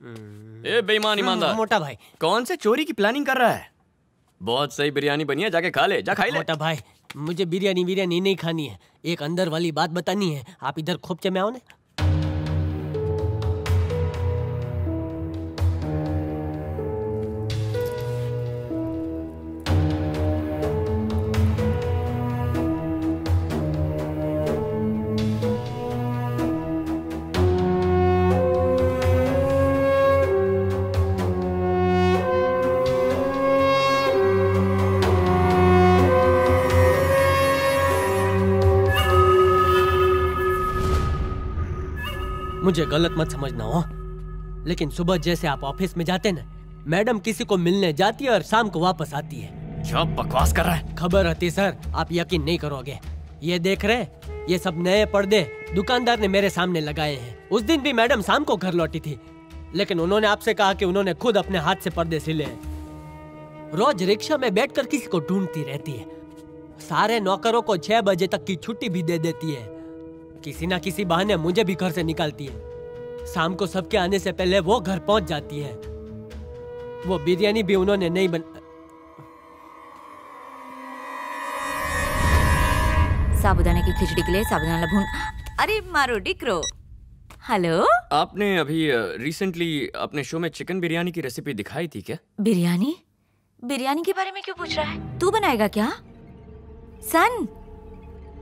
ए बेईमान ईमानदार। मोटा भाई। कौन से चोरी की प्लानिंग कर रहा है? बहुत सही बिरयानी बनी है जाके खा ले जा खाई ले। मोटा भाई मुझे बिरयानी बिरयानी नहीं खानी है। एक अंदर वाली बात बतानी है। आप इधर खोपचे में आओ ना। मुझे गलत मत समझना हो? लेकिन सुबह जैसे आप ऑफ़िस में जाते ना मैडम किसी को मिलने जाती है और शाम को वापस आती है। क्या बकवास कर रहा है? खबर रहती सर आप यकीन नहीं करोगे। ये देख रहे ये सब नए पर्दे दुकानदार ने मेरे सामने लगाए हैं। उस दिन भी मैडम शाम को घर लौटी थी लेकिन उन्होंने आपसे कहा कि उन्होंने खुद अपने हाथ से पर्दे सिले रोज रिक्शा में बैठकर किसी को ढूंढती रहती है। सारे नौकरों को छह बजे तक की छुट्टी भी दे देती है। किसी ना किसी बहाने मुझे भी घर से निकालती है। शाम को सबके आने से पहले वो घर पहुँच जाती है। वो बिरयानी भी उन्होंने नहीं बन साबुदाने की खिचड़ी के लिए साबुदाना भून अरे मारो डिक्रो। हेलो? आपने अभी रिसेंटली अपने शो में चिकन बिरयानी की रेसिपी दिखाई थी क्या? बिरयानी? बिरयानी के बारे में क्यों पूछ रहा है? तू बनाएगा क्या? सन।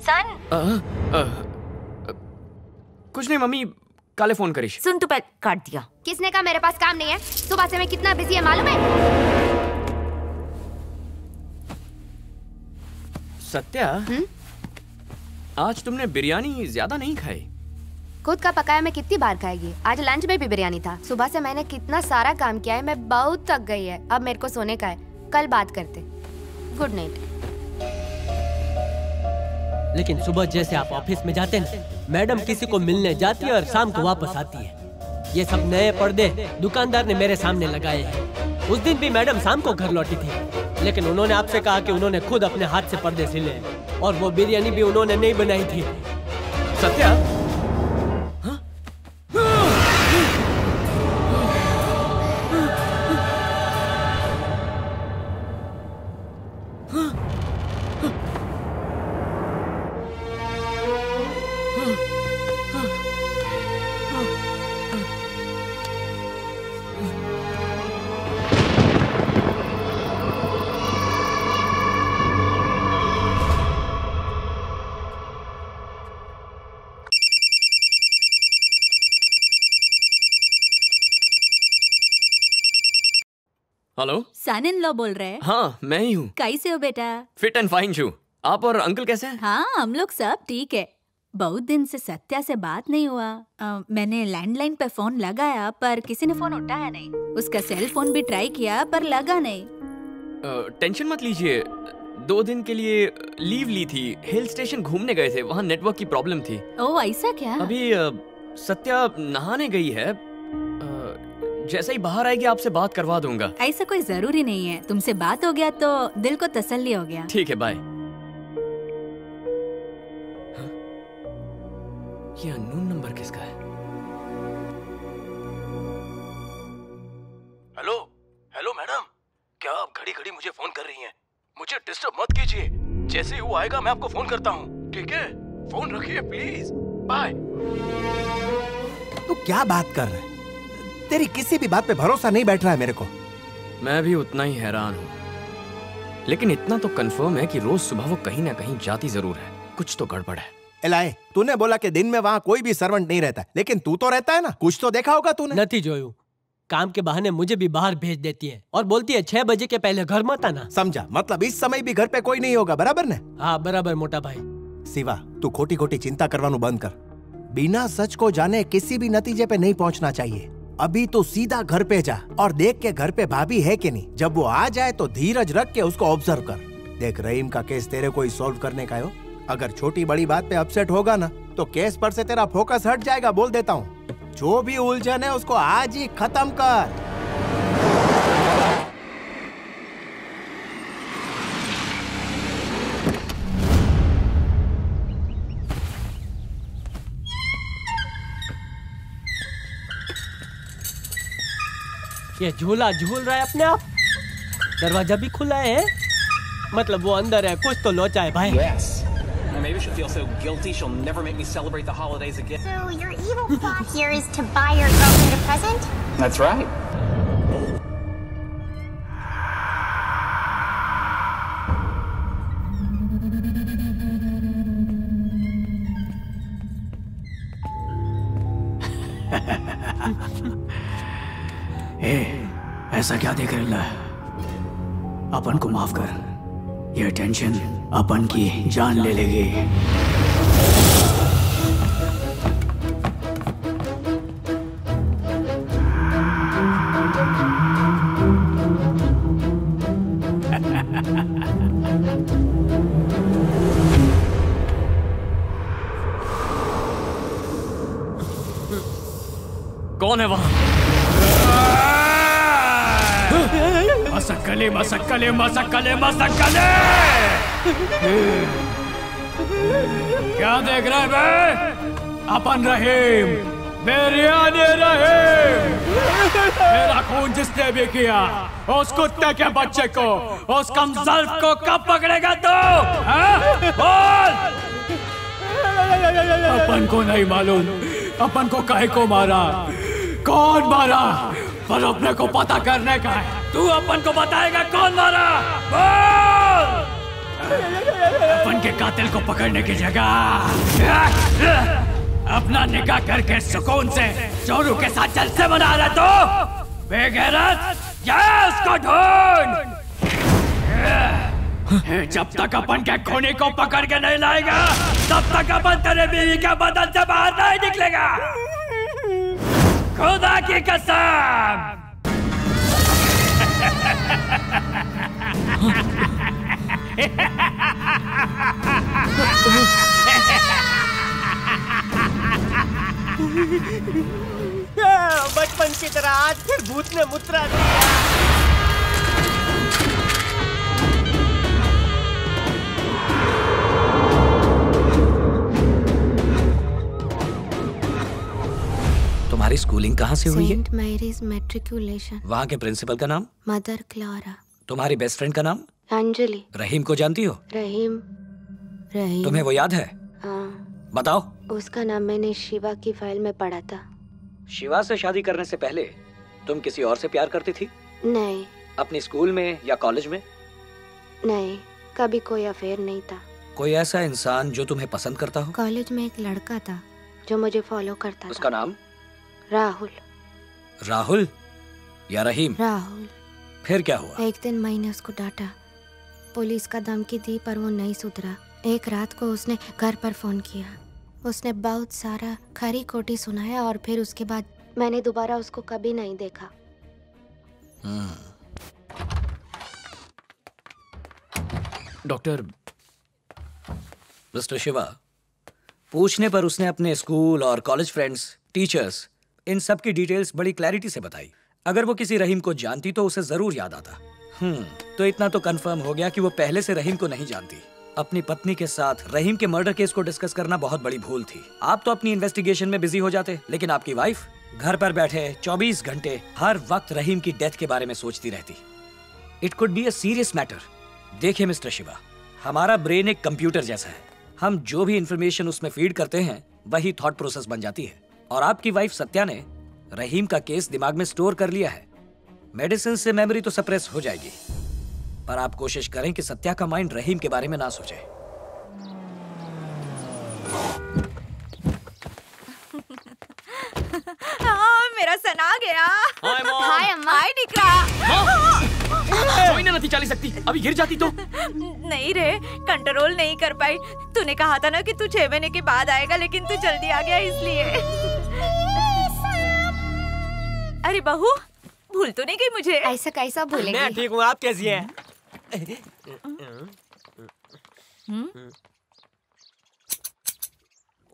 सन। अ, अ, अ, कुछ नहीं मम्मी काले फ़ोन करिश। सुन तू पहले काट दिया। किसने कहा मेरे पास काम नहीं है? सुबह से मैं कितना बिज़ी है मालूम है? सत्या? हुँ? आज तुमने बिरयानी ज़्यादा नहीं खाई। खुद का पकाया मैं कितनी बार खाएगी? आज लंच में भी बिरयानी था। सुबह से मैंने कितना सारा काम किया है मैं बहुत थक गई है। अब मेरे को सोने का है। कल बात करते। गुड नाइट लेकिन सुबह जैसे आप ऑफ़िस में जाते हैं, मैडम किसी को मिलने जाती है और शाम को वापस आती है। ये सब नए पर्दे दुकानदार ने मेरे सामने लगाए हैं। उस दिन भी मैडम शाम को घर लौटी थी, लेकिन उन्होंने आपसे कहा कि उन्होंने खुद अपने हाथ से पर्दे सिले और वो बिरयानी भी उन्होंने नहीं बनाई थी। Satya? Hello son in law बोल रहे हैं। हाँ मैं ही हूँ। कैसे हो बेटा? फिट एंड फाइन छू आप और अंकल कैसे हैं? हाँ हम लोग सब ठीक है। बहुत दिन से सत्या से बात नहीं हुआ। अ, मैंने लैंडलाइन पे फ़ोन लगाया पर किसी ने फ़ोन उठाया नहीं। उसका सेल फ़ोन भी ट्राई किया पर लगा नहीं। अ, टेंशन मत लीजिए। दो दिन के लिए लीव ली थी। हिल स्टेशन घूमने गए थे। वहाँ नेटवर्क की प्रॉब्लम थी। ओ ऐसा क्या? अभी सत्या नहाने गई है। जैसे ही बाहर आएगी आपसे बात करवा दूँगा। ऐसा कोई ज़रूरी नहीं है। तुमसे बात हो गया तो दिल को तसल्ली हो गया। ठीक है बाय हाँ? ये अननोन नंबर किसका है? हेलो हेलो मैडम क्या आप घड़ी घड़ी मुझे फ़ोन कर रही हैं? मुझे डिस्टर्ब मत कीजिए। जैसे ही वो आएगा मैं आपको फ़ोन करता हूँ। ठीक है? फ़ोन रखिए प्लीज़ बाय तू क्या बात कर रहा है? तेरी किसी भी बात पे भरोसा नहीं बैठ रहा है मेरे को। मैं भी उतना ही हैरान हूँ। लेकिन इतना तो कंफर्म है कि रोज सुबह वो कहीं ना कहीं जाती ज़रूर है। कुछ तो गड़बड़ है। एलाए तूने बोला कि दिन में वहाँ कोई भी सर्वेंट नहीं रहता लेकिन तू तो रहता है ना। कुछ तो देखा होगा तूने। नती जोयू काम के बहाने मुझे भी बाहर भेज देती है और बोलती है छह बजे के पहले घर मत आना। समझा मतलब इस समय भी घर पे कोई नहीं होगा बराबर ने? हाँ बराबर मोटा भाई। सिवा तू खोटी खोटी चिंता करवानू बंद कर। बिना सच को जाने किसी भी नतीजे पे नहीं पहुँचना चाहिए। अभी तो सीधा घर पे जा और देख के घर पे भाभी है कि नहीं। जब वो आ जाए तो धीरज रख के उसको ऑब्ज़र्व कर। देख, रहीम का केस तेरे को ही सॉल्व करने का हो अगर छोटी बड़ी बात पे अपसेट होगा ना तो केस पर से तेरा फोकस हट जाएगा, बोल देता हूँ। जो भी उलझन है, उसको आज ही खत्म कर। ये झूला झूल रहा है अपने आप दरवाज़ा भी खुला है मतलब वो अंदर है कुछ तो लोचा है भाई Yes. Maybe she'll feel so guilty she'll never make me celebrate the holidays again. So your evil plot here is to buy your girlfriend a present? That's right. ऐसा क्या देख रहे है? अपन को माफ़ कर। ये टेंशन अपन की जान ले लेगी। मसक्कले मसक्कले मसक्कले मसक्कले क्या देख रहे बे? अपन रहीम बेरियाने रहीम। मेरा खून जिसने भी किया, उस कुत्ते के बच्चे को, उस कमजल्फ को कब पकड़ेगा तो? बोल! अपन को नहीं मालूम, अपन को काहे को मारा? कौन मारा? पर अपने को पता करने का है। तू अपन को बताएगा कौन मारा? बोल! अपन के कातिल को पकड़ने की जगह। अपना निकाह करके सुकून से चोरू के साथ जलसे मना रहे तो? बेगैरत उसको ढूंढ जब तक अपन के खूनी को पकड़ के नहीं लाएगा, तब तक अपन तेरे बीवी के बदल से बाहर नहीं निकलेगा। खुदा की कसम। बचपन की तरह आज फिर भूत ने मुद्रा दिया स्कूलिंग कहाँ से हुई है? सेंट मैरीज मेट्रिकुलेशन वहाँ के प्रिंसिपल का नाम? मदर क्लारा तुम्हारी बेस्ट फ्रेंड का नाम? अंजलि रहीम को जानती हो? रहीम. रहीम. तुम्हें वो याद है? हाँ. बताओ। उसका नाम मैंने शिवा की फ़ाइल में पढ़ा था। शिवा से शादी करने से पहले तुम किसी और से प्यार करती थी? नहीं. अपने स्कूल में या कॉलेज में? नहीं. कभी कोई अफेयर नहीं था। कोई ऐसा इंसान जो तुम्हें पसंद करता हो? कॉलेज में एक लड़का था जो मुझे फॉलो करता उसका था। नाम? राहुल। राहुल? या रहीम? राहुल। फिर क्या हुआ? एक दिन मैंने उसको डांटा। पुलिस का धमकी दी पर वो नहीं सुधरा। एक रात को उसने घर पर फ़ोन किया। उसने बहुत सारा खरी कोटी सुनाया और फिर उसके बाद मैंने दोबारा उसको कभी नहीं देखा। डॉक्टर। मिस्टर शिवा पूछने पर उसने अपने स्कूल और कॉलेज फ्रेंड्स टीचर्स इन सब की डिटेल्स बड़ी क्लैरिटी से बताई। अगर वो किसी रहीम को जानती तो उसे ज़रूर याद आता। हम्म तो इतना तो कंफर्म हो गया कि वो पहले से रहीम को नहीं जानती। अपनी पत्नी के साथ रहीम के मर्डर केस को डिस्कस करना बहुत बड़ी भूल थी। आप तो अपनी इन्वेस्टिगेशन में बिज़ी हो जाते, लेकिन आपकी वाइफ घर पर बैठे 24 घंटे हर वक्त रहीम की डेथ के बारे में सोचती रहती। It could be a serious matter देखिए मिस्टर शिवा, हमारा ब्रेन एक कंप्यूटर जैसा है। हम जो भी इंफॉर्मेशन उसमें फ़ीड करते हैं, वही थॉट प्रोसेस बन जाती है। और आपकी वाइफ सत्या ने रहीम का केस दिमाग में स्टोर कर लिया है। मेडिसिन से मेमोरी तो सप्रेस हो जाएगी। पर आप कोशिश करें कि सत्या का माइंड रहीम के बारे में ना सोचे। हाँ मेरा सन गया। हाय अम्मा। हाय निकरा कोई ना नहीं चली सकती। अभी गिर जाती तो? नहीं रे कंट्रोल नहीं कर पाई। तूने कहा था ना कि तू छह महीने के बाद आएगा लेकिन तू जल्दी आ गया इसलिए। अरे बहू भूल तो नहीं गई मुझे। ऐसा कैसा मैं ठीक हूँ आप कैसी हैं?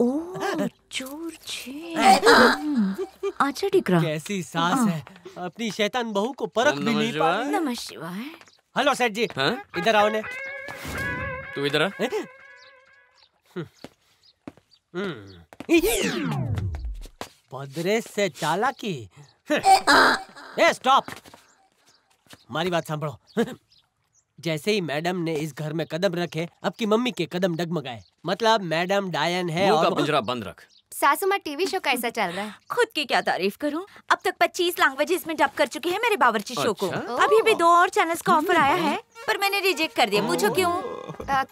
ओह। चोर छे। अच्छा टिकरा कैसी सास है। अपनी शैतान बहू को परख भी नहीं पा रही। नमः शिवाय। हेलो सेठ जी। हाँ? इधर आओ ने। तू इधर आ। पदरे से चालाकी। ए स्टॉप हमारी बात सांभो जैसे ही मैडम ने इस घर में कदम रखे अब की मम्मी के कदम डगमगाए। मतलब मैडम डायन है मुँह का और पिंजरा बंद रख। सासू माँ टीवी शो कैसा चल रहा है। खुद की क्या तारीफ़ करूँ? अब तक 25 लैंग्वेजेस में डब कर चुके हैं मेरे बावर्ची शो को। अच्छा? अभी भी दो और चैनल्स का ऑफ़र आया है पर मैंने रिजेक्ट कर दिया। पूछो क्यों?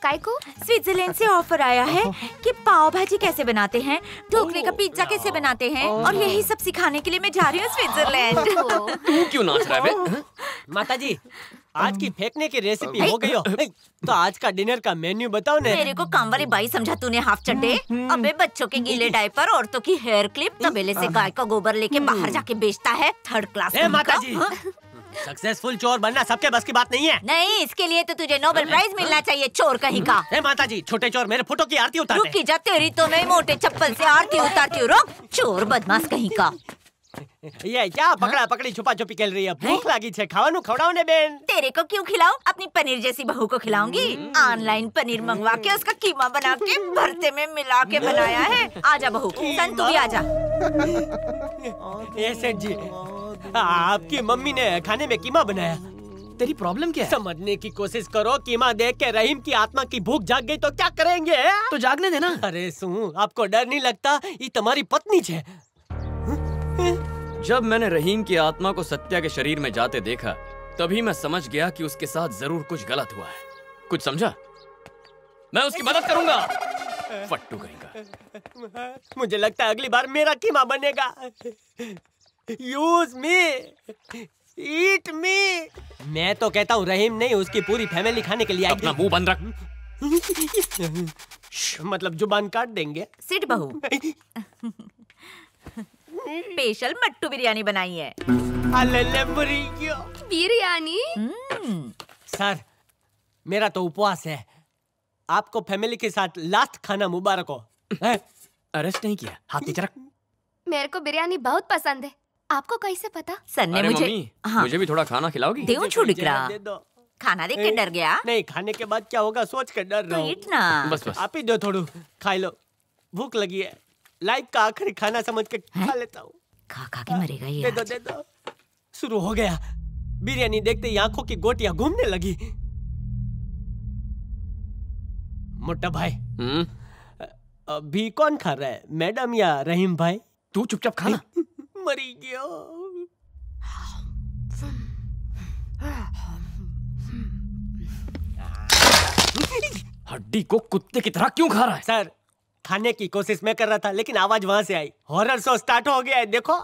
काय को स्विट्जरलैंड से ऑफ़र आया है कि पाव भाजी कैसे बनाते हैं ढोकले का पिज्जा कैसे बनाते हैं और यही सब सिखाने के लिए मैं जा रही हूँ स्विट्जरलैंड। तू क्यों नाच रहा है माता जी आज की फेंकने की रेसिपी हो गई हो। तो आज का डिनर का मेन्यू बताओ ने। मेरे को काम वाली बाई समझा तूने हाफ़ चड्डे अबे बच्चों के गीले डायपर औरतों की हेयर क्लिप तबेले से गाय का गोबर लेके बाहर जाके बेचता है थर्ड क्लास माता जी सक्सेसफुल चोर बनना सबके बस की बात नहीं है। नहीं इसके लिए तो तुझे नोबेल प्राइज मिलना चाहिए चोर कहीं का। ए माता जी छोटे चोर मेरे फ़ोटो की आरती उतारते रुकी जा तेरी तो मैं मोटे चप्पल से आरती उतारती हूँ रुक। चोर बदमाश कहीं का। ये क्या पकड़ा पकड़ी छुपा छुपी खेल रही है। भूख लागी छे खावानू खवડાવો ने बेन। तेरे को क्यों खिलाऊं? अपनी पनीर जैसी बहू को खिलाऊँगी। ऑनलाइन पनीर मंगवा के उसका कीमा बना के भरते में मिला के बनाया है। आजा बहू सन तू भी आजा। सेठ जी आपकी मम्मी ने खाने में कीमा बनाया। तेरी प्रॉब्लम क्या है? समझने की कोशिश करो कीमा देख के रहीम की आत्मा की भूख जाग गई तो क्या करेंगे तो जागने देना। अरे सू आपको डर नहीं लगता ये तुम्हारी पत्नी छे। जब मैंने रहीम की आत्मा को सत्या के शरीर में जाते देखा तभी मैं समझ गया कि उसके साथ ज़रूर कुछ गलत हुआ है। कुछ समझा? मैं उसकी मदद करूँगा। फट्टू कहीं का मुझे लगता है अगली बार मेरा कीमा बनेगा। यूज़ मी ईट मी मैं तो कहता हूँ रहीम नहीं उसकी पूरी फैमिली खाने के लिए अपना मुँह बंद रख। मतलब ज़ुबान काट देंगे। सिट बहू। स्पेशल मट्टू बिरयानी बनाई है। बिरयानी? सर मेरा तो उपवास है। आपको फैमिली के साथ लास्ट खाना मुबारक हो। अरेस्ट नहीं किया? हाथ नीचे रख। मेरे को बिरयानी बहुत पसंद है। आपको कैसे पता? सर ने मुझे हाँ। मुझे भी थोड़ा खाना खिलाओगी? दे दो। खाना देख के डर गया। नहीं खाने के बाद क्या होगा? सोच कर डर रहा। तो हूँ बस बस। आप ही दो थोड़ू खाई लो। भूख लगी है। लाइफ का आखिरी खाना समझ के खा लेता हूँ। खा खा के मरेगा ये दे दो दे दो। शुरू हो गया। बिरयानी देखते ही आँखों की गोटियाँ घूमने लगी। मोटा भाई हम्म? अभी कौन खा रहा है मैडम या रहीम भाई? तू चुपचाप खाना। मरी गया। हड्डी को कुत्ते की तरह क्यों खा रहा है? सर खाने की कोशिश मैं कर रहा था, लेकिन आवाज़ वहाँ से आई। हॉरर शो स्टार्ट हो गया है, देखो।